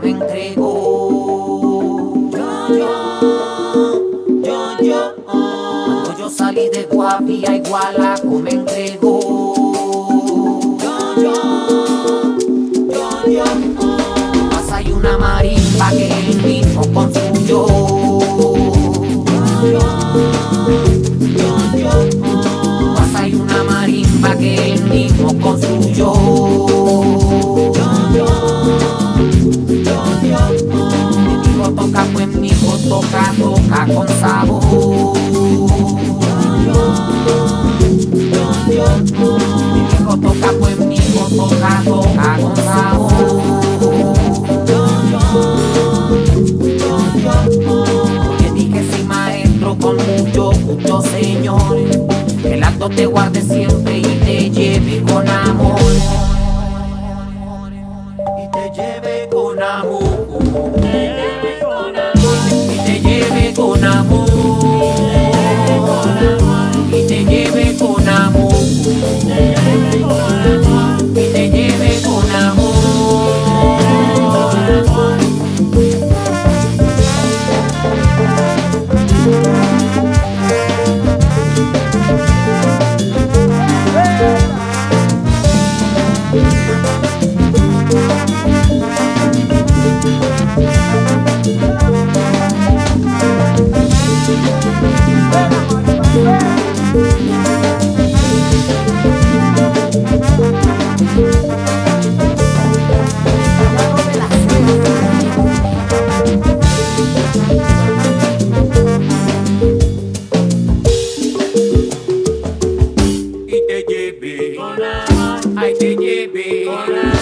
Me entregó. Yo, yo, yo, yo. Cuando yo salí de Guapia Igualaco me entregó. Yo, yo, yo, yo. Pasa hay una marimba que él mismo construyó. Yo, yo, yo. Hay una marimba que él mismo construyó. con sabor. Mi viejo toca, pues mi hijo toca, toca con sabor. Porque dije sí maestro con mucho gusto señor, el acto te guarde siempre y te lleve con amor. I take it, baby.